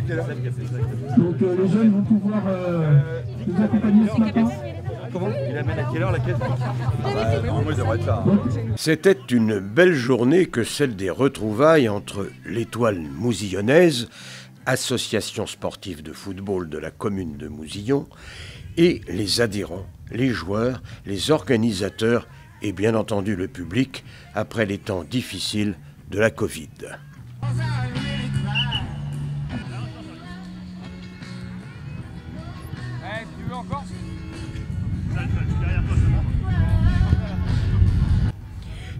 Donc euh, les jeunes vont pouvoir euh, nous accompagner ce matin. Comment Il amène à quelle heure la caisse C'était une belle journée que celle des retrouvailles entre l'étoile mousillonnaise, association sportive de football de la commune de Mousillon, et les adhérents, les joueurs, les organisateurs et bien entendu le public après les temps difficiles de la Covid.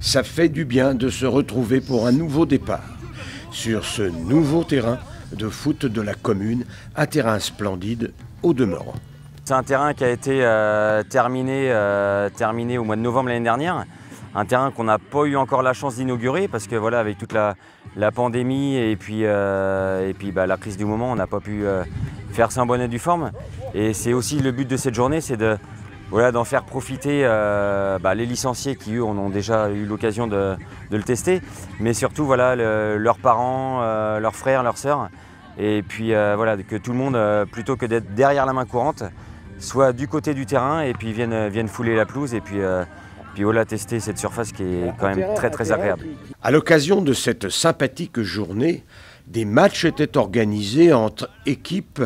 Ça fait du bien de se retrouver pour un nouveau départ sur ce nouveau terrain de foot de la commune, un terrain splendide au demeurant. C'est un terrain qui a été euh, terminé, euh, terminé au mois de novembre l'année dernière. Un terrain qu'on n'a pas eu encore la chance d'inaugurer parce que voilà, avec toute la, pandémie et puis, euh, et puis bah, la crise du moment, on n'a pas pu faire ça en bonne et forme. Et c'est aussi le but de cette journée, c'est de, voilà, d'en faire profiter bah, les licenciés qui eux ont déjà eu l'occasion de, le tester, mais surtout voilà, le, leurs parents, leurs frères, leurs sœurs. Et puis voilà, que tout le monde, plutôt que d'être derrière la main courante, soit du côté du terrain et puis viennent, viennent fouler la pelouse et puis, euh, puis voilà tester cette surface qui est quand même très très agréable. À l'occasion de cette sympathique journée, des matchs étaient organisés entre équipes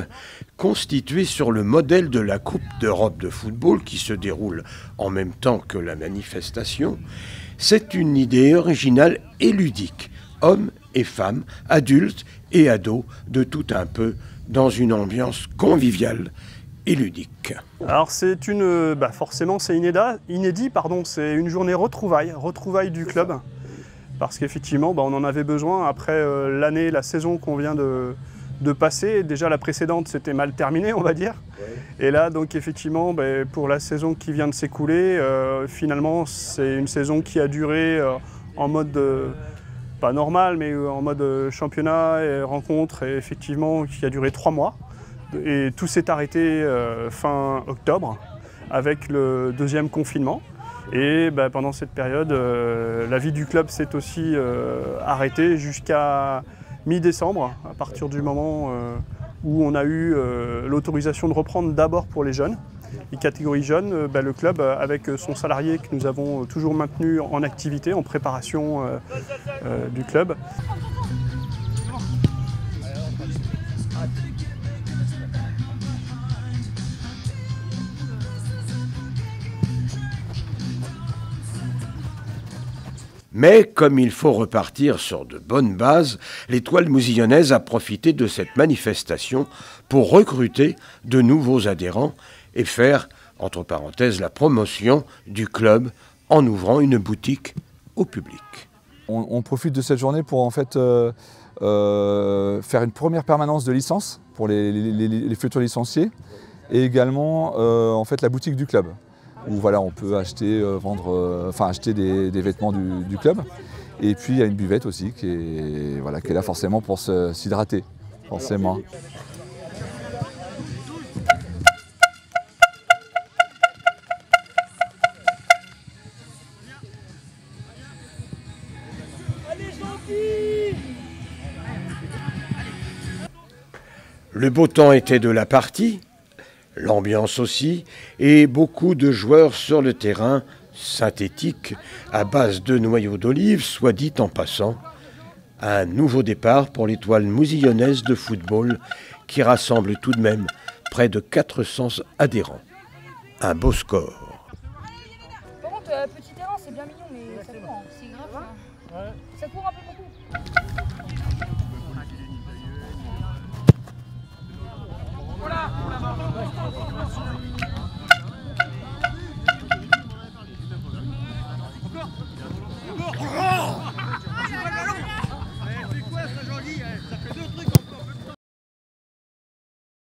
constituées sur le modèle de la Coupe d'Europe de football qui se déroule en même temps que la manifestation. C'est une idée originale et ludique. Hommes et femmes, adultes et ados, de tout un peu, dans une ambiance conviviale et ludique. Alors c'est une, bah forcément c'est inédit, inédit pardon, c'est une journée retrouvaille, retrouvaille du club, parce qu'effectivement bah, on en avait besoin après euh, l'année, la saison qu'on vient de, de, passer. Déjà la précédente c'était mal terminé on va dire, et là donc effectivement bah, pour la saison qui vient de s'écouler, euh, finalement c'est une saison qui a duré euh, en mode pas normal mais en mode championnat et rencontre et effectivement qui a duré trois mois. Et tout s'est arrêté euh, fin octobre avec le deuxième confinement. Et bah, pendant cette période, euh, la vie du club s'est aussi euh, arrêtée jusqu'à mi-décembre, à partir du moment où on a eu l'autorisation de reprendre d'abord pour les jeunes. Les catégories jeunes, bah, le club, avec son salarié que nous avons toujours maintenu en activité, en préparation du club, Mais comme il faut repartir sur de bonnes bases, l'étoile mousillonnaise a profité de cette manifestation pour recruter de nouveaux adhérents et faire, entre parenthèses, la promotion du club en ouvrant une boutique au public. On, profite de cette journée pour en fait euh, euh, faire une première permanence de licence pour les, futurs licenciés et également euh, en fait la boutique du club où voilà, on peut acheter, euh, vendre, euh, enfin acheter des, vêtements du, club. Et puis il y a une buvette aussi qui est, voilà, qui est là forcément pour s'hydrater, forcément. Le beau temps était de la partie, l'ambiance aussi, et beaucoup de joueurs sur le terrain, synthétique, à base de noyaux d'olive, soit dit en passant. Un nouveau départ pour l'étoile mousillonnaise de football qui rassemble tout de même près de 400 adhérents. Un beau score. Par contre, euh, petit terrain, c'est bien mignon, mais ça court, c'est grave. Ça court un peu beaucoup. 누구야? 누구야?